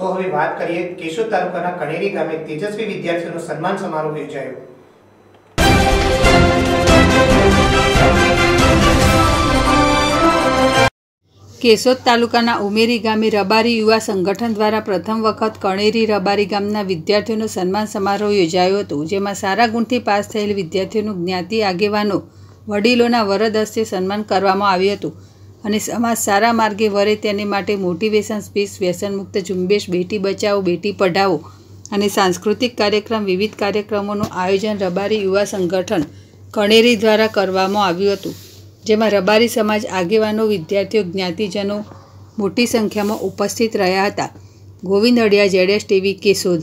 તો હવે વાત કરીએ કેશોદ તાલુકાના કણેરી ગામે તેજસ્વી વિદ્યાર્થીઓનો સન્માન સમારોહ યોજાયો. કેશોદ તાલુકાના ઉમેરી ગામે રબારી યુવા સંગઠન દ્વારા પ્રથમ વખત કણેરી રબારી ગામના વિદ્યાર્થીઓનો સન્માન સમારોહ યોજાયો હતો, જેમાં સારા ગુણથી પાસ થયેલ વિદ્યાર્થીઓનું જ્ઞાતિ આગેવાનો વડીલોના વરદ હસ્તે સન્માન કરવામાં આવ્યું હતું. અને સમાજ સારા માર્ગે વરે તેને માટે મોટિવેશન સ્પીચ, વ્યસનમુક્ત ઝુંબેશ, બેટી બચાવો, બેટી પઢાઓ અને સાંસ્કૃતિક કાર્યક્રમ, વિવિધ કાર્યક્રમોનું આયોજન રબારી યુવા સંગઠન કણેરી દ્વારા કરવામાં આવ્યું હતું, જેમાં રબારી સમાજ આગેવાનો, વિદ્યાર્થીઓ, જ્ઞાતિજનો મોટી સંખ્યામાં ઉપસ્થિત રહ્યા હતા. ગોવિંદ અડિયા, જેડેશ ટીવી, કેશોદ.